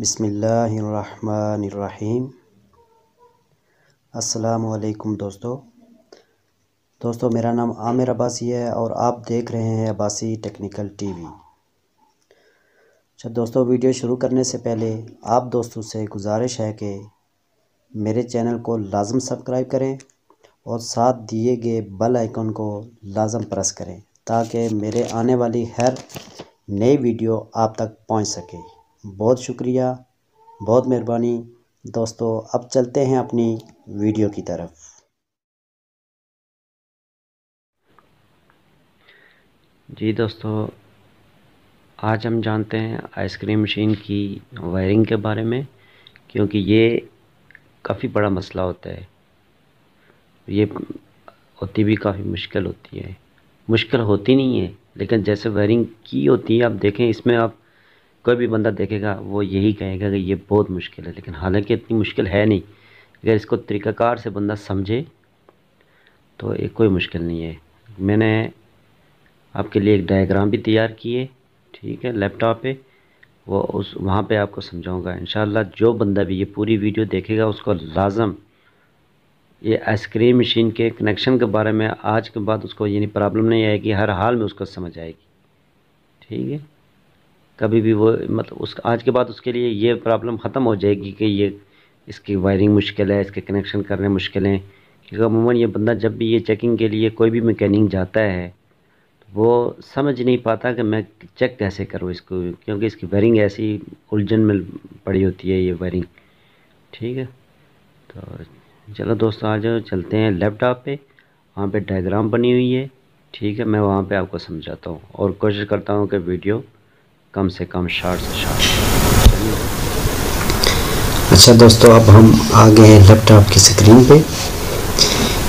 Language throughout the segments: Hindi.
बिसमीम असलकुम दोस्तों। दोस्तों, मेरा नाम आमिर अब्बासी है और आप देख रहे हैं अब्बासी टेक्निकल टीवी। अच्छा दोस्तों, वीडियो शुरू करने से पहले आप दोस्तों से गुजारिश है कि मेरे चैनल को लाजम सब्सक्राइब करें और साथ दिए गए बेल आइकन को लाजम प्रेस करें ताकि मेरे आने वाली हर नई वीडियो आप तक पहुँच सके। बहुत शुक्रिया, बहुत मेहरबानी। दोस्तों, अब चलते हैं अपनी वीडियो की तरफ़। जी दोस्तों, आज हम जानते हैं आइसक्रीम मशीन की वायरिंग के बारे में, क्योंकि ये काफ़ी बड़ा मसला होता है। ये होती भी काफ़ी मुश्किल होती है। मुश्किल होती नहीं है, लेकिन जैसे वायरिंग की होती है, आप देखें, इसमें आप कोई भी बंदा देखेगा, वो यही कहेगा कि ये बहुत मुश्किल है, लेकिन हालाँकि इतनी मुश्किल है नहीं। अगर इसको तरीक़ाकार से बंदा समझे तो ये कोई मुश्किल नहीं है। मैंने आपके लिए एक डायग्राम भी तैयार किए, ठीक है, लैपटॉप पे। वो उस, वहाँ पे आपको समझाऊँगा। इन जो बंदा भी ये पूरी वीडियो देखेगा, उसको लाजम ये आइसक्रीम मशीन के कनेक्शन के बारे में आज के बाद उसको, यानी प्रॉब्लम नहीं आएगी, हर हाल में उसको समझ आएगी। ठीक है? कभी भी वो मतलब उस, आज के बाद उसके लिए ये प्रॉब्लम ख़त्म हो जाएगी कि ये, इसकी वायरिंग मुश्किल है, इसके कनेक्शन करने मुश्किल हैं। क्योंकि अमूमन ये बंदा जब भी ये चेकिंग के लिए कोई भी मैकेनिक जाता है, वो समझ नहीं पाता कि मैं चेक कैसे करूँ इसको, क्योंकि इसकी वायरिंग ऐसी उलझन में पड़ी होती है ये वायरिंग ठीक है? तो चलो दोस्तों आ जाओ चलते हैं लैपटॉप पे। वहाँ पे डायग्राम बनी हुई है। ठीक है? मैं वहाँ पे आपको समझाता हूँ। और कोशिश करता हूँ कि वीडियो कम से कम शार्ट से शार्ट अच्छा दोस्तों, अब हम आ गए हैं लैपटॉप की स्क्रीन पे।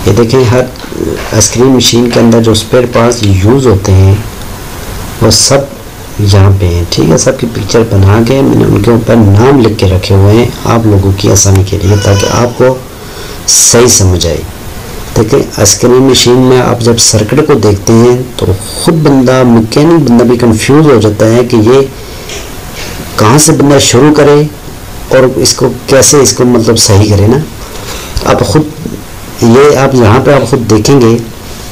ये देखें हर स्क्रीन मशीन के अंदर जो स्पेयर पार्ट्स यूज़ होते हैं, वो सब यहाँ पे हैं, ठीक है? सबकी पिक्चर बना के मैंने उनके ऊपर नाम लिख के रखे हुए हैं आप लोगों की आसानी के लिए, ताकि आपको सही समझ आए। देखिए आइसक्रीम मशीन में आप जब सर्किट को देखते हैं तो खुद बंदा, मैकेनिक बंदा भी कंफ्यूज हो जाता है कि ये कहाँ से बंदा शुरू करे और इसको कैसे इसको मतलब सही करे ना। आप खुद, ये आप यहाँ पे आप खुद देखेंगे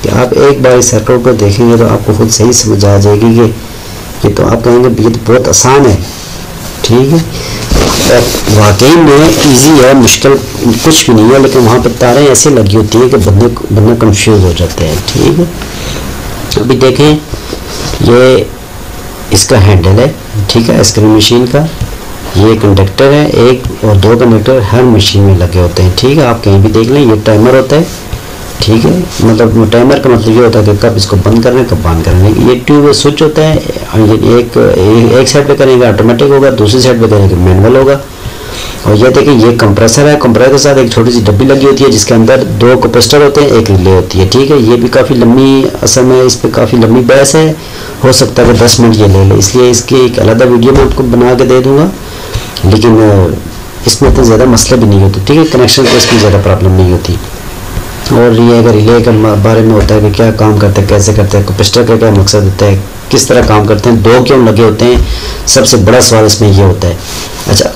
कि आप एक बार इस सर्किट को देखेंगे तो आपको खुद सही समझ आ जाएगी कि ये तो आप कहेंगे ये तो बहुत आसान है। ठीक है? वाकई में ईजी है मुश्किल कुछ भी नहीं है, लेकिन वहाँ पर तारें ऐसी लगी होती हैं कि बंदे बंदे कंफ्यूज हो जाते हैं, ठीक है? अभी देखें, ये इसका हैंडल है, ठीक है आइसक्रीम मशीन का। ये कंडक्टर है, एक और दो कंडक्टर हर मशीन में लगे होते हैं, ठीक है? आप कहीं भी देख लें, ये टाइमर होता है, ठीक है? मतलब टाइमर का मतलब ये होता है कि कब इसको बंद करना है, कब बंद करना है। ये ट्यूब स्विच होता है एक एक साइड पे करेंगे ऑटोमेटिक होगा, दूसरी साइड पे करेंगे मैनुअल होगा। और ये देखिए, ये कंप्रेसर है। कंप्रेसर के साथ एक छोटी सी डब्बी लगी होती है, जिसके अंदर दो कैपेसिटर होते हैं, एक रिले होती है। ठीक है, ये भी काफ़ी लंबी असम है इस पर काफ़ी लंबी बहस है। हो सकता है कि दस मिनट ये ले लें। इसलिए इसकी एक अलग वीडियो मैं आपको बना के दे दूँगा। लेकिन इसमें इतना ज़्यादा मसला भी नहीं होता। ठीक है कनेक्शन को इसमें ज़्यादा प्रॉब्लम नहीं होती। और ये अगर रिले के बारे में होता है कि क्या काम करते हैं, कैसे करते हैं कैपेसिटर का क्या मकसद होता है, किस तरह काम करते हैं, दो क्यों लगे होते हैं, सबसे बड़ा सवाल इसमें ये होता है। अच्छा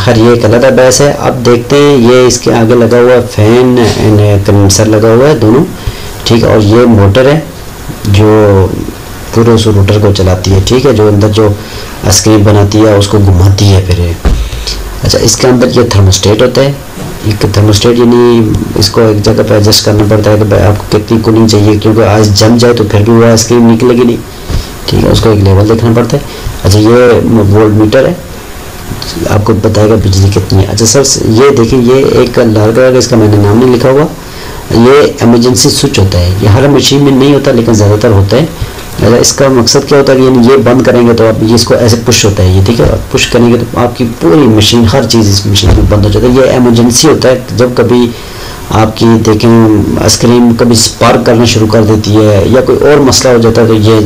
हर ये एक अलग बहस है। अब देखते हैं, ये इसके आगे लगा हुआ है, फ़ैन एंड कंडेंसर लगा हुआ है दोनों। ठीक, और ये मोटर है, जो पूरे उस रोटर को चलाती है। ठीक है, जो अंदर जो आइसक्रीम बनाती है, उसको घुमाती है फिर अच्छा इसके अंदर ये थर्मोस्टेट होता है। एक थर्मोस्टेट यानी इसको एक जगह पर एडजस्ट करना पड़ता है कि भाई आपको कितनी कूलिंग चाहिए, क्योंकि आज जम जाए तो फिर भी वो आइसक्रीम निकलेगी नहीं। ठीक है, उसको एक लेवल देखना पड़ता है। अच्छा ये वोल्ट मीटर है। आपको बताएगा बिजली कितनी है। अच्छा सर, ये देखिए, ये एक लाल कलर का इसका मैंने नाम नहीं लिखा हुआ। ये एमरजेंसी स्विच होता है। ये हर मशीन में नहीं होता, लेकिन ज़्यादातर होता है। अच्छा इसका मकसद क्या होता है कि ये बंद करेंगे तो आप ये इसको ऐसे पुश होता है, ये ठीक है? पुश करेंगे तो आपकी पूरी मशीन हर चीज़ इस मशीन में बंद हो जाती है। ये एमरजेंसी होता है, जब कभी आपकी देखें आइसक्रीम कभी स्पार्क करना शुरू कर देती है या कोई और मसला हो जाता है तो ये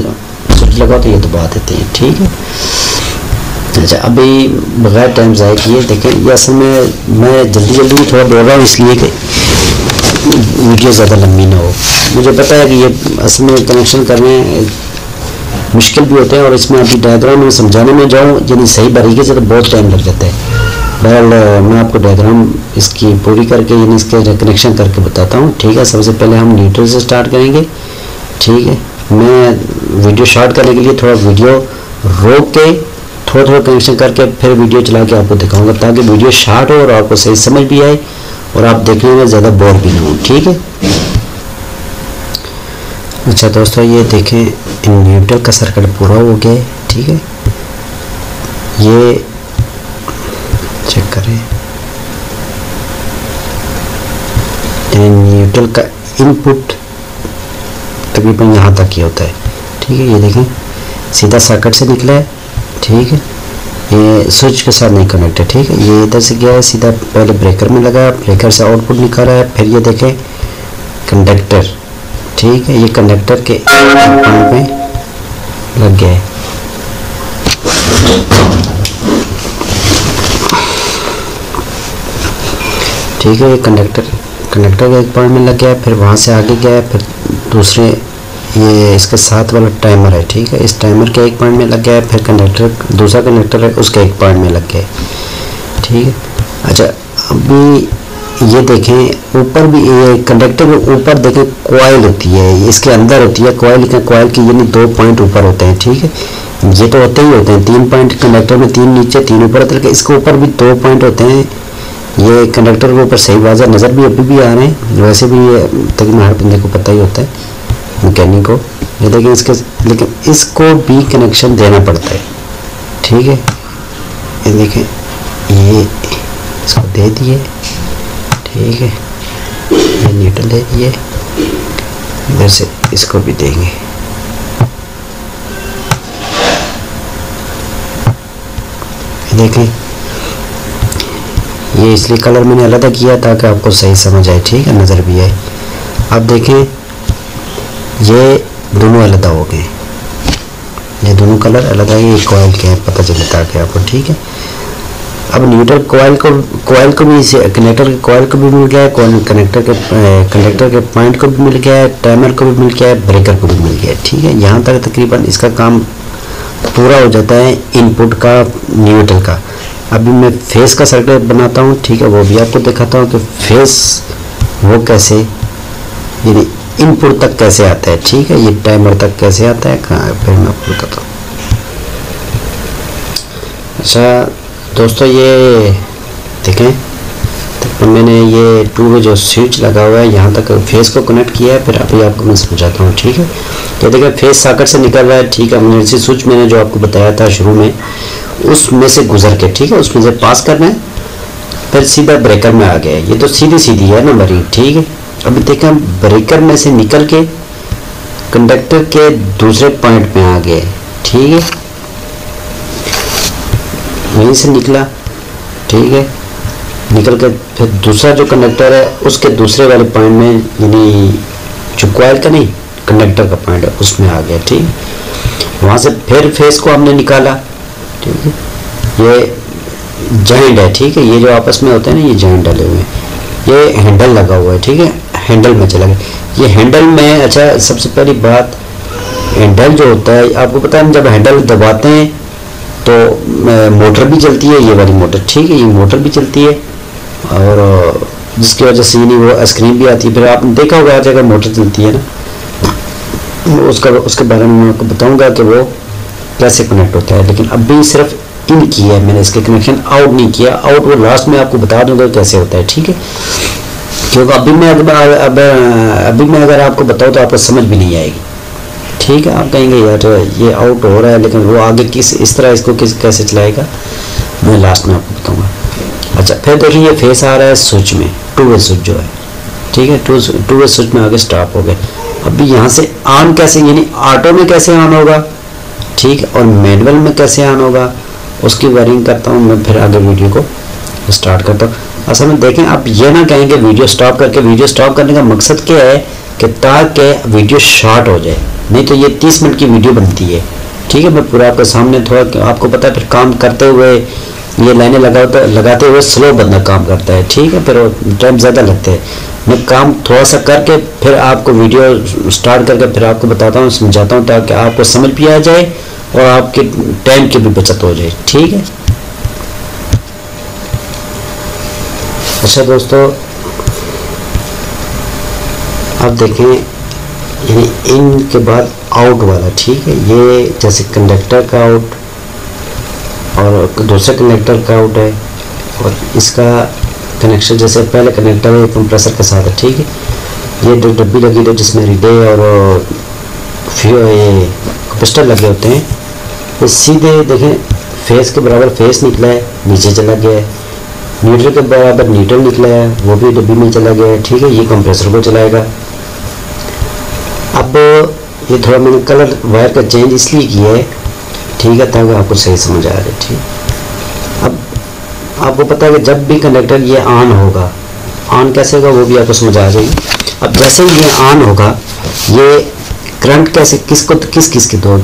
स्विच लगा तो ये दबा देते हैं, ठीक है? अच्छा अभी बगैर टाइम ज़ाय किए, देखें, ये असल में मैं जल्दी जल्दी थोड़ा बोल रहा हूँ इसलिए कि वीडियो ज़्यादा लंबी ना हो। मुझे पता है कि ये असल में कनेक्शन करने मुश्किल भी होते हैं और इसमें अभी डायग्राम में समझाने में जाऊँ, यानी सही बारीकी से तो बहुत टाइम लग जाता है। बहरहाल, मैं आपको डायग्राम इसकी पूरी करके, यानी इसके कनेक्शन करके बताता हूँ। ठीक है, सबसे पहले हम न्यूट्रल से स्टार्ट करेंगे। ठीक है, मैं वीडियो शॉर्ट करने के लिए थोड़ा वीडियो रोक के थोड़ा थोड़ा कनेक्शन करके फिर वीडियो चला के आपको दिखाऊँगा, ताकि वीडियो शॉर्ट हो और आपको सही समझ भी आए। और आप देखने में ज़्यादा बोर भी ना हो, ठीक है? अच्छा दोस्तों, ये देखें न्यूट्रल का सर्किट पूरा हो गया, ठीक है? ये चेक करें। न्यूट्रल का इनपुट तकरीबन यहाँ तक ही होता है, ठीक है? ये देखें, सीधा सर्किट से निकला है, ठीक है? ये स्विच के साथ नहीं कनेक्ट है ठीक है? ये इधर से गया है, सीधा पहले ब्रेकर में लगा ब्रेकर से आउटपुट निकाला है, फिर ये देखें कंडक्टर ठीक है? ये कंडक्टर के पॉइंट में लग गया है। ठीक है, ये कंडक्टर कंडक्टर के एक पॉइंट में लग गया है, फिर वहाँ से आगे गया है, फिर दूसरे ये इसके साथ वाला टाइमर है, ठीक है? इस टाइमर के एक पॉइंट में लग गया है फिर कंडक्टर दूसरा कंडक्टर है, उसके एक पॉइंट में लग गया है ठीक है? अच्छा अभी ये देखें, ऊपर भी ये कंडक्टर के ऊपर देखें कोयल होती है, इसके अंदर होती है कोयल का कोयल की यानी दो पॉइंट ऊपर होते हैं, ठीक है? ये तो होते ही होते हैं, तीन पॉइंट कंडक्टर में तीन नीचे, तीन ऊपर होते हैं इसके ऊपर भी दो पॉइंट होते हैं। ये कंडक्टर के ऊपर सही वाजा नज़र भी अभी भी आ रहे हैं, वैसे भी ये तकरीबन हर बंदे को पता ही होता है। मैकेनिक को। देखिए इसके, लेकिन इसको भी कनेक्शन देना पड़ता है। ठीक है? ये देखें ये इसको दे दिए। ठीक है? ये न्यूट्रल दे दिए। इधर से इसको भी देंगे। देखें ये इसलिए कलर मैंने अलग किया ताकि आपको सही समझ आए। ठीक है? नज़र भी आए। अब देखें ये दोनों अलग हो गए। ये दोनों कलर अलग है ये कोयल के हैं, पता चले ताकि आपको ठीक है। अब न्यूट्रल कोयल को कोयल को भी इसे कनेक्टर के कोयल को भी मिल गया है कनेक्टर के कनेक्टर के पॉइंट को भी मिल गया है टाइमर को भी मिल गया है ब्रेकर को भी मिल गया है ठीक है। यहाँ तक तकरीबन इसका काम पूरा हो जाता है इनपुट का न्यूट्रल का। अभी मैं फेस का सर्किट बनाता हूँ, ठीक है, वो भी आपको दिखाता हूँ कि फेस वो कैसे, यानी इनपुट तक कैसे आता है? ठीक है, ये टाइमर तक कैसे आता है? कहाँ फिर मैं आपको बताता हूँ। अच्छा दोस्तों ये देखें तो मैंने ये टू में जो स्विच लगा हुआ है, यहाँ तक फेस को कनेक्ट किया है, फिर अभी आपको मैं समझाता हूँ, ठीक है? तो देखें फेस साकर से निकल रहा है, ठीक है? इसी स्विच मैंने जो आपको बताया था शुरू में, उसमें से गुजर के, ठीक है? उसमें से पास करना है, फिर सीधा ब्रेकर में आ गया ये तो सीधी सीधी है ना मरी ठीक है? अभी देखा ब्रेकर में से निकल के कंडक्टर के दूसरे पॉइंट में आ गए। ठीक है? वहीं से निकला। ठीक है? निकल के फिर दूसरा जो कंडक्टर है, उसके दूसरे वाले पॉइंट में यानी जो क्वाइल का नहीं कंडक्टर का पॉइंट है, उसमें आ गया। ठीक? वहाँ से फिर फेस को हमने निकाला। ठीक है? ये जॉइंट है। ठीक है? ये जो आपस में होते हैं ना, ये जॉइंट डले हुए हैं। ये हैंडल लगा हुआ है। ठीक है? हैंडल में चला गया। ये हैंडल में अच्छा सबसे पहली बात हैंडल जो होता है, आपको पता है जब हैंडल दबाते हैं तो मोटर भी चलती है, ये वाली मोटर ठीक है, ये मोटर भी चलती है, और जिसकी वजह से नहीं वो आइसक्रीम भी आती है, फिर आपने देखा होगा हर जगह मोटर चलती है ना उसका, उसके बारे में मैं आपको बताऊँगा कि वो कैसे कनेक्ट होता है, लेकिन अभी सिर्फ़ इन किया है मैंने, इसके कनेक्शन आउट नहीं किया आउट वो लास्ट में आपको बता दूँगा कैसे होता है, ठीक है? क्योंकि अभी मैं अब अभी मैं अगर आपको बताऊँ तो आपको समझ भी नहीं आएगी। ठीक है, आप कहेंगे, यार तो ये आउट हो रहा है, लेकिन वो आगे किस, इस तरह इसको किस, कैसे चलाएगा? मैं लास्ट में आपको बताऊँगा। अच्छा फिर देखिए ये फेस आ रहा है स्विच में टू वे स्विच जो है। ठीक है टू टू वे स्विच में आगे स्टॉप हो गए अभी यहाँ से ऑन कैसे, यानी ऑटो में कैसे ऑन होगा? ठीक, और मैनुअल में कैसे ऑन होगा? उसकी वायरिंग करता हूँ, मैं फिर आगे वीडियो को स्टार्ट करता हूँ। असल में देखें, आप ये ना कहें कि वीडियो स्टॉप करके वीडियो स्टॉप करने का मकसद क्या है? कि ताकि वीडियो शॉर्ट हो जाए। नहीं तो ये तीस मिनट की वीडियो बनती है। ठीक है, मैं पूरा आपके सामने थोड़ा आपको पता है, फिर काम करते हुए, ये लाइनें लगाते लगाते हुए स्लो बंदा काम करता है। ठीक है, फिर टाइम ज़्यादा लगते हैं। मैं काम थोड़ा सा करके, फिर आपको वीडियो स्टार्ट करके, फिर आपको बताता हूँ, समझाता हूँ, ताकि आपको समझ भी आ जाए और आपके टाइम की भी बचत हो जाए। ठीक है? अच्छा दोस्तों अब देखें, यानी इन के बाद आउट वाला, ठीक है? ये जैसे कंडक्टर का आउट और दूसरे कनेक्टर का आउट है, और इसका कनेक्शन जैसे पहले कनेक्टर है कंप्रेसर के साथ है, ठीक है? ये जो डब्बी लगी है, जिसमें रिले और फ्यू ये कपिस्टर लगे होते हैं। ये सीधे देखें फेस के बराबर फेस निकला है, नीचे चला गया है। न्यूट्रल के बराबर न्यूट्रल निकला है, वो भी डब्बी में चला गया है, ठीक है, ये कंप्रेसर को चलाएगा। अब ये थोड़ा मैंने कलर वायर का चेंज इसलिए किया है, ठीक है, ताकि आपको सही समझ आ रही, ठीक। अब आपको पता है कि जब भी कंडक्टर ये ऑन होगा ऑन कैसे होगा वो भी आपको समझ आ जाएगी। अब जैसे ही ये ऑन होगा, ये करंट कैसे, किसको किस किस की दो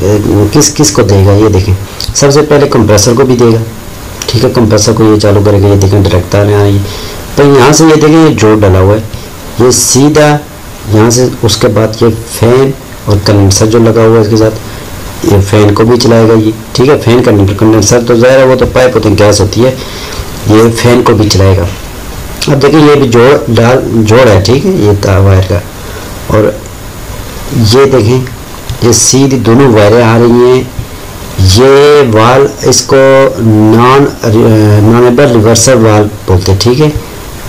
किस किस को देगा, ये देखें। सबसे पहले कंप्रेसर को भी देगा। ठीक है कंप्रेसर को ये चालू करेगा, ये देखें डायरेक्ट तार यहाँ तो यहाँ से ये देखें, ये जोड़ डाला हुआ है। ये सीधा यहाँ से उसके बाद ये फ़ैन और कंडेंसर जो लगा हुआ है इसके साथ, ये फ़ैन को भी चलाएगा ये। ठीक है फ़ैन कंडेंसर तो ज़ाहिर है वो तो पाइप होती है, गैस होती है। ये फ़ैन को भी चलाएगा। अब देखिए, ये भी जोड़, डाल, जोड़ है, ठीक है, ये वायर का। और ये देखें, ये सीधी दोनों वायरें आ रही हैं। ये वाल इसको नॉन नॉनेबल रिवर्सल वाल बोलते हैं, ठीक है?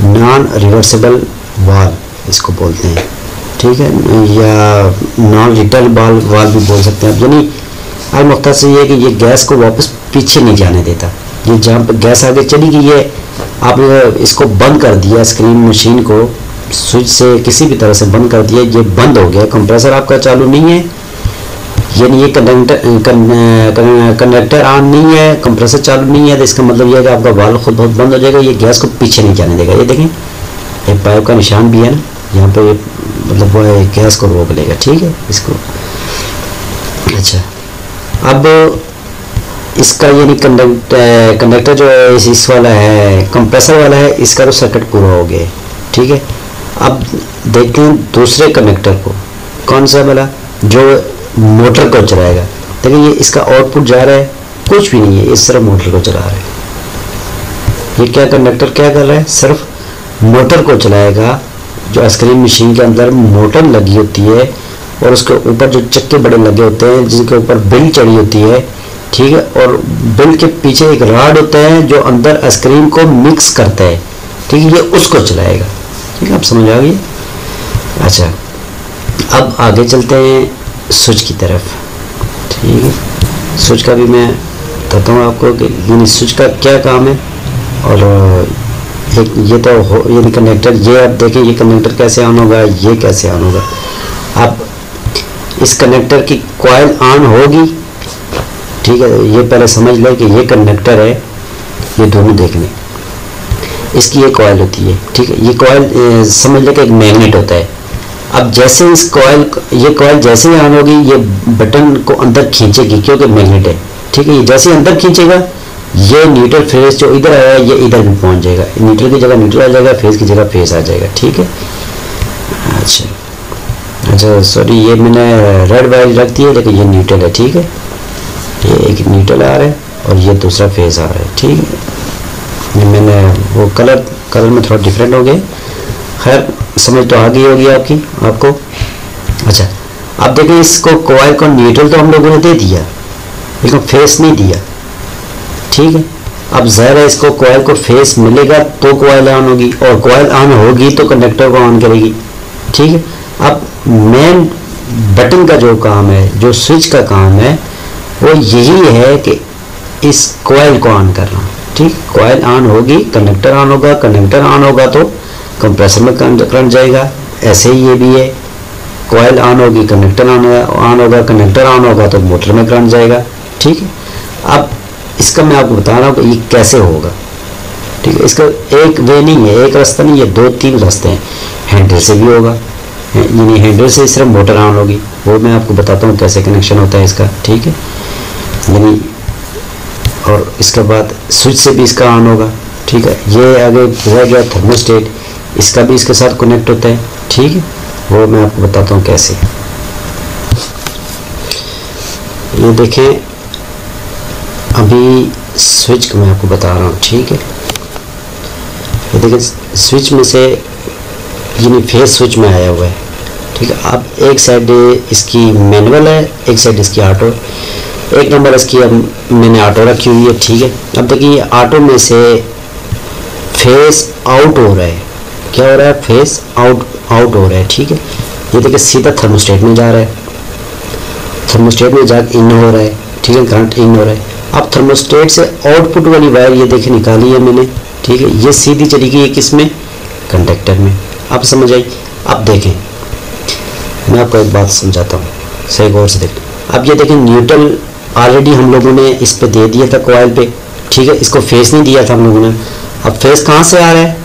नॉन रिवर्सेबल वाल इसको बोलते हैं, ठीक है? या नॉन रिटर्न वाल वाल भी बोल सकते हैं यानी हर मकसद से ये कि ये गैस को वापस पीछे नहीं जाने देता। ये जहाँ पर गैस आगे चली गई है आपने इसको बंद कर दिया स्क्रीन मशीन को स्विच से किसी भी तरह से बंद कर दिया, ये बंद हो गया। कंप्रेसर आपका चालू नहीं है। यानी ये कंडक्टर कंडक्टर ऑन नहीं है कंप्रेसर चालू नहीं है तो इसका मतलब यह है कि आपका वाल खुद बहुत बंद हो जाएगा ये गैस को पीछे नहीं जाने देगा। ये देखें ये पाइप का निशान भी है ना यहाँ पर मतलब वो गैस को रोक लेगा ठीक है इसको। अच्छा अब इसका यानी कंडक्टर कंडक्टर जो है इस, इस वाला है कंप्रेसर वाला है इसका तो सर्किट पूरा हो गया ठीक है। अब देखते हैं दूसरे कंडक्टर को कौन सा वाला? जो मोटर को चलाएगा। देखिए ये इसका आउटपुट जा रहा है, कुछ भी नहीं है इस तरह मोटर को चला रहा है। ये क्या कंडक्टर क्या कर रहा है? सिर्फ़ मोटर को चलाएगा, जो आइसक्रीम मशीन के अंदर मोटर लगी होती है और उसके ऊपर जो चक्के बड़े लगे होते हैं, जिनके ऊपर बिल चढ़ी होती है, ठीक है? और बिल के पीछे एक राड होता है, जो अंदर आइसक्रीम को मिक्स करता है, ठीक है? ये उसको चलाएगा। ठीक है, आप समझ आ गए? अच्छा अब आगे चलते हैं। स्विच की तरफ़। ठीक है? स्विच का भी मैं बताता हूँ आपको कि यानी स्विच का क्या काम है और एक ये तो हो ये कनेक्टर ये आप देखें, ये कनेक्टर कैसे ऑन होगा, ये कैसे ऑन होगा। आप इस कनेक्टर की कॉयल ऑन होगी, ठीक है, ये पहले समझ लें कि ये कंडक्टर है, ये दोनों देख लें इसकी ये कॉयल होती है, ठीक है, ये कॉयल समझ लें कि एक मैग्नेट होता है। अब जैसे इस कॉयल ये कॉयल जैसे ही ऑन होगी, ये बटन को अंदर खींचेगी, क्योंकि मैग्नेट है। ठीक है, ये जैसे ही अंदर खींचेगा, ये न्यूट्रल फेस जो इधर आया, ये इधर भी पहुँच जाएगा। न्यूट्रल की जगह न्यूट्रल आ जाएगा फेस की जगह फेस आ जाएगा। ठीक है? अच्छा। अच्छा सॉरी ये मैंने रेड वायर रख दी है लेकिन ये न्यूट्रल है, ठीक है? ये एक न्यूट्रल आ रहा है और ये दूसरा फेस आ रहा है, ठीक है? मैंने वो कलर कलर में थोड़ा डिफरेंट हो गए खैर, समझ तो आ गई होगी आपकी, आपको। अच्छा अब देखिए, इसको कोयल को न्यूट्रल तो हम लोगों ने दे दिया, लेकिन फेस नहीं दिया। ठीक है? अब ज़ाहिर है इसको कोयल को फेस मिलेगा तो कोयल ऑन होगी, और कोयल ऑन होगी तो कंडक्टर को ऑन करेगी। ठीक है? अब मेन बटन का जो काम है, जो स्विच का काम है, वो यही है कि इस कोयल को ऑन करना। ठीक? कोयल ऑन होगी कंडक्टर ऑन होगा कंडक्टर ऑन होगा तो कंप्रेसर में करंट जाएगा। ऐसे ही ये भी है। कोयल ऑन होगी कनेक्टर ऑन ऑन होगा कनेक्टर ऑन होगा तो मोटर में करंट जाएगा। ठीक है? अब इसका मैं आपको बता रहा हूँ कि ये कैसे होगा। ठीक है? इसका एक वे नहीं है, एक रास्ता नहीं है दो तीन रास्ते हैं। हैंडल से भी होगा। यानी हैंडल से सिर्फ़ मोटर ऑन होगी। वो मैं आपको बताता हूँ कैसे कनेक्शन होता है इसका। ठीक है? यानी, और इसके बाद स्विच से भी इसका ऑन होगा। ठीक है? ये आगे रह गया थर्मोस्टेट इसका भी इसके साथ कनेक्ट होता है। ठीक है? वो मैं आपको बताता हूँ कैसे। ये देखें, अभी स्विच का मैं आपको बता रहा हूँ, ठीक है? ये देखें स्विच में से, यानी फेस स्विच में आया हुआ है। ठीक है? अब एक साइड इसकी मैनुअल है, एक साइड इसकी ऑटो एक नंबर इसकी अब मैंने ऑटो रखी हुई है, ठीक है? अब देखिए ऑटो में से फेस आउट हो रहा है। क्या हो रहा है? फेस आउट आउट हो रहा है, ठीक है? ये देखिए, सीधा थर्मोस्टेट में जा रहा है। थर्मोस्टेट में जा इन हो रहा है, ठीक है करंट इन हो रहा है। अब थर्मोस्टेट से आउटपुट वाली वायर ये देखिए, निकाली है मैंने, ठीक है? ये सीधी चली गई है किसमें? कंडक्टर में। आप समझ आई? अब देखें। मैं आपको एक बात समझाता हूँ। सही गौर से देखें। अब ये देखें न्यूट्रल ऑलरेडी हम लोगों ने इस पर दे दिया था कोयल पे, ठीक है? इसको फेस नहीं दिया था हम लोगों ने। अब फेस कहाँ से आ रहा है?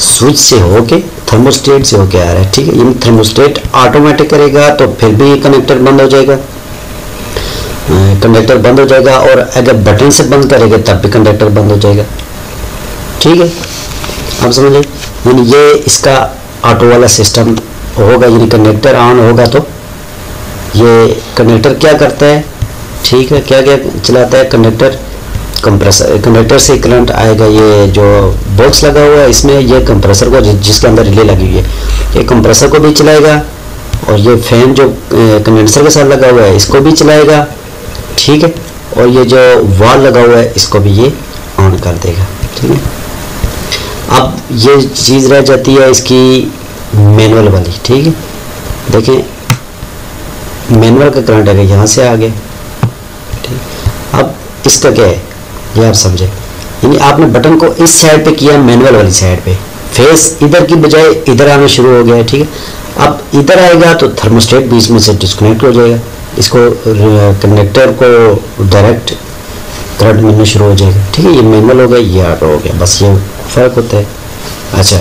स्विच से होके थर्मोस्टेट से होके आ रहा है, ठीक है? ये थर्मोस्टेट ऑटोमेटिक करेगा तो फिर भी कनेक्टर बंद हो जाएगा। कंडक्टर बंद हो जाएगा और अगर बटन से बंद करेगा, तब भी कंडक्टर बंद हो जाएगा। ठीक है? आप समझे यानी ये इसका ऑटो वाला सिस्टम होगा, यानी कंडक्टर ऑन होगा तो ये कंडक्टर क्या करता है? ठीक है क्या क्या चलाता है कंडक्टर कंप्रेसर कंडक्टर से करंट आएगा, ये जो बॉक्स लगा हुआ है, इसमें ये कंप्रेसर को जिसके अंदर रिले लगी हुई है, ये कंप्रेसर को भी चलाएगा और ये फ़ैन जो कंडेंसर के साथ लगा हुआ है, इसको भी चलाएगा, ठीक है? और ये जो वाल लगा हुआ है, इसको भी ये ऑन कर देगा, ठीक है? अब ये चीज़ रह जाती है इसकी मैनुअल वाली, ठीक है? देखें मैनुअल का करंट अगर यहाँ से आ गया, ठीक अब इसका क्या है? ये आप समझे। यानी आपने बटन को इस साइड पे किया मैनुअल वाली साइड पे। फेस इधर की बजाय इधर आना शुरू हो गया है ठीक है? अब इधर आएगा तो थर्मोस्टेट बीच में से डिस्कनेक्ट हो जाएगा। इसको कनेक्टर को डायरेक्ट करंट मिलना शुरू हो जाएगा, ठीक है? ये मैनुअल हो गया, ये ऑटो हो गया बस ये फ़र्क होता है। अच्छा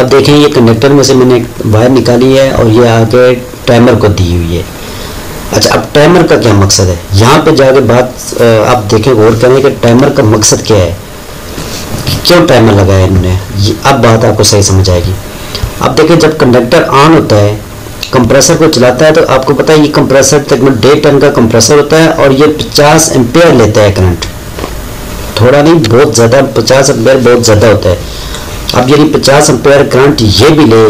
अब देखें, ये कंडक्टर में से मैंने वायर निकाली है और ये आगे टाइमर को दी हुई है। अच्छा अब टाइमर का क्या मकसद है? यहाँ पे जाके बात आप देखें, गौर करें कि टाइमर का मकसद क्या है? क्यों टाइमर लगाया इन्होंने? अब बात आपको सही समझ आएगी। अब देखें, जब कंडक्टर ऑन होता है कंप्रेसर को चलाता है तो आपको पता है ये कंप्रेसर तकरीबन डेढ़ टन का कंप्रेसर होता है और ये 50 एम्पेयर लेता है करंट थोड़ा नहीं, बहुत ज़्यादा 50 एम्पेयर बहुत ज़्यादा होता है। अब यदि 50 एम्पेयर करंट ये भी ले,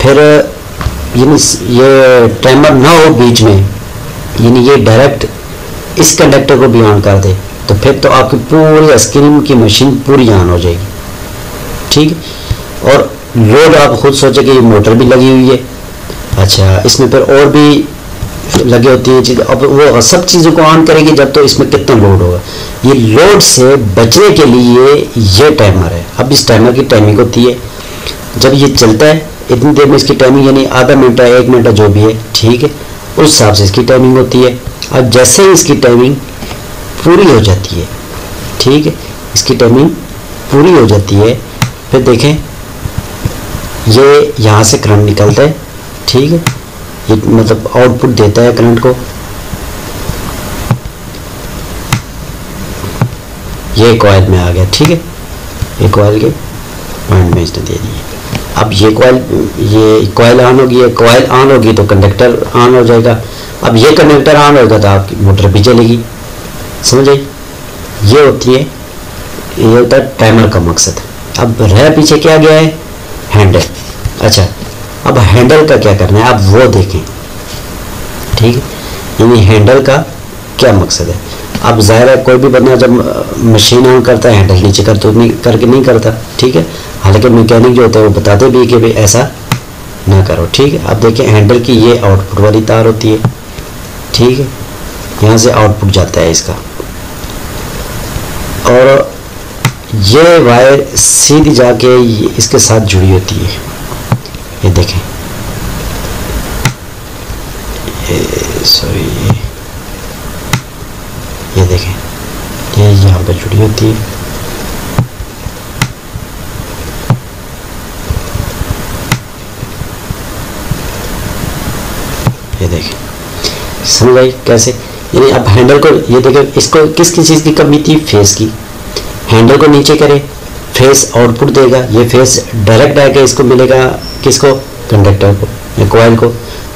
फिर, ये टाइमर ना हो बीच में यानी ये डायरेक्ट इस कंडक्टर को भी ऑन कर दे तो फिर तो आपकी पूरी स्क्रीन की मशीन पूरी ऑन हो जाएगी। ठीक? और लोड आप खुद सोचे कि ये मोटर भी लगी हुई है। अच्छा इसमें फिर और भी लगे होती हैं चीज़। अब वो सब चीज़ों को ऑन करेगी जब तो इसमें कितना लोड होगा। ये लोड से बचने के लिए ये टाइमर है। अब इस टाइमर की टाइमिंग होती है। जब ये चलता है, इतनी देर में इसकी टाइमिंग यानी आधा मिनट है एक मिनट जो भी है, ठीक है? उस हिसाब से इसकी टाइमिंग होती है। और जैसे ही इसकी टाइमिंग पूरी हो जाती है, ठीक है? इसकी टाइमिंग पूरी हो जाती है, फिर देखें, ये यहाँ से करंट निकलता है, ठीक है? ये मतलब आउटपुट देता है करंट को। ये कॉयल में आ गया, ठीक है? ये कॉयल के पॉइंट में इसने दे दिए अब ये कॉयल ये कॉयल ऑन होगी, ये कॉयल ऑन होगी तो कंडक्टर ऑन हो जाएगा। अब ये कंडक्टर ऑन होगा तो आपकी मोटर भी चलेगी। समझ? आई ये होती है, ये होता है टाइमर का मकसद। अब रह पीछे क्या गया है? हैंडल अच्छा अब हैंडल का क्या करना है? आप वो देखें। ठीक है? यानी हैंडल का क्या मकसद है? अब ज़ाहिर है, कोई भी बंदा जब मशीन ऑन करता है हैंडल नीचे कर तो नहीं, करके नहीं करता, ठीक है? हालाँकि मैकेनिक जो होते हैं, वो बताते भी कि भाई ऐसा ना करो, ठीक है? अब देखिए हैंडल की ये आउटपुट वाली तार होती है, ठीक है? यहाँ से आउटपुट जाता है इसका। और ये वायर सीधी जाके इसके साथ जुड़ी होती है। ये देखें। सॉरी ये देखें पर जुड़ी होती है। ये देखें। समझ आई कैसे? यानी अब हैंडल को, ये देखें, इसको किस किस चीज़ की कमी थी? फेस की। हैंडल को नीचे करें फेस आउटपुट देगा, ये फेस डायरेक्ट आएगा इसको मिलेगा किसको? कंडक्टर को, या कोयल को।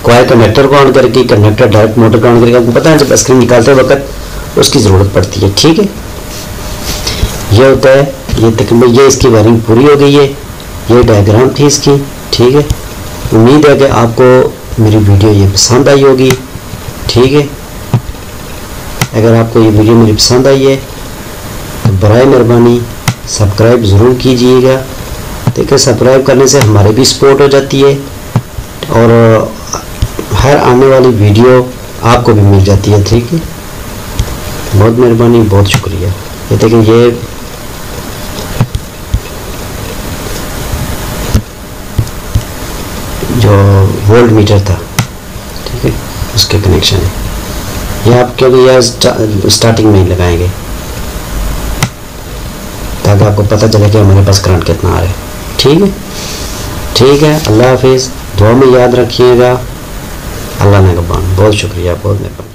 कोयल कंडक्टर को ऑन करके कंडक्टर डायरेक्ट मोटर को ऑन करके आपको पता है, जब स्क्रीन निकालते वक्त, उसकी ज़रूरत पड़ती है, ठीक है? ये होता है, ये तकरीबन ये इसकी वायरिंग पूरी हो गई है, ये डायग्राम थी इसकी, ठीक है? उम्मीद है कि आपको मेरी वीडियो ये पसंद आई होगी, ठीक है? अगर आपको ये वीडियो मेरी पसंद आई है तो बर मेहरबानी सब्सक्राइब ज़रूर कीजिएगा देखिए सब्सक्राइब करने से हमारे भी सपोर्ट हो जाती है, और हर आने वाली वीडियो आपको भी मिल जाती है, ठीक है? बहुत मेहरबानी, बहुत शुक्रिया। ये देखिए ये जो वोल्ट मीटर था, ठीक है? उसके कनेक्शन है। ये आप क्योंकि यह स्टार्टिंग में ही लगाएँगे। ताकि आपको पता चले कि हमारे पास करंट कितना आ रहा है। ठीक है? ठीक है, अल्लाह हाफिज़। दुआ में याद रखिएगा। अल्लाह ने बहुत शुक्रिया, बहुत मेहरबानी।